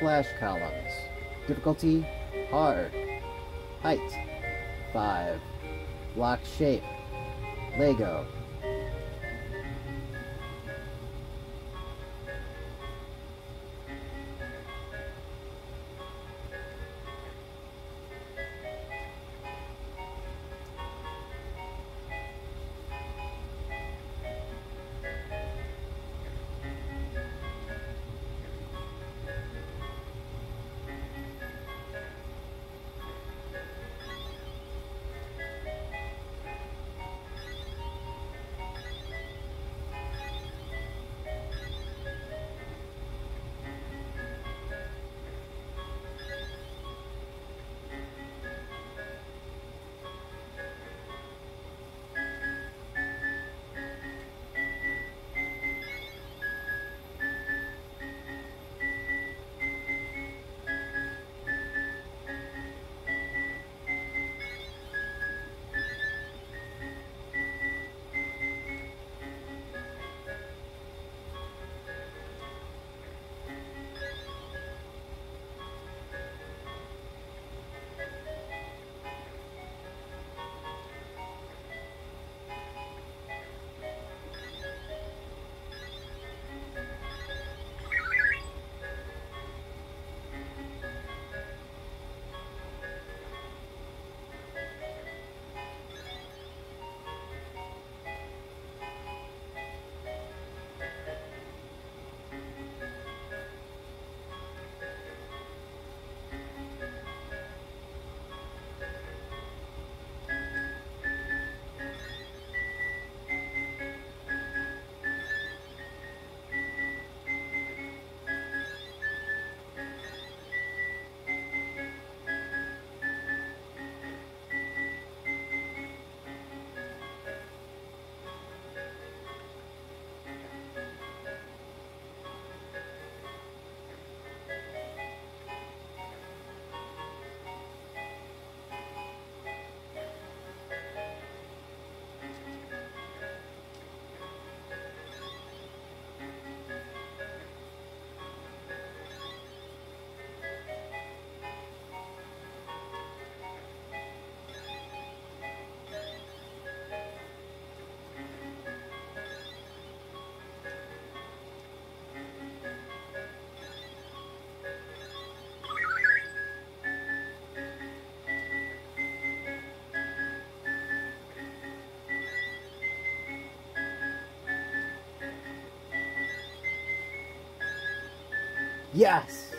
flash columns. Difficulty, hard. Height, 5. Block shape, Lego. Yes!